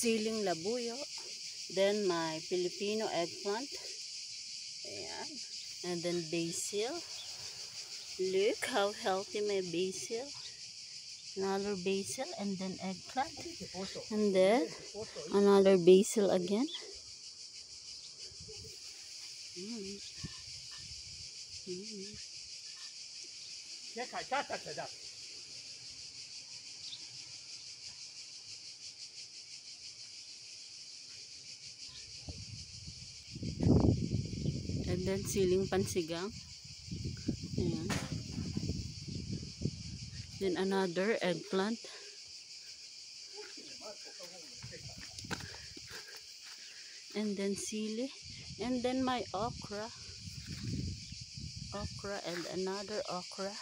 siling labuyo. Then my Filipino eggplant. Ayan. And then basil. Look how healthy my basil. Another basil and then eggplant. And then another basil again. Mm. Mm. Then siling pansigang. Ayan. Then another eggplant. And then sili. And then my okra. Okra and another okra.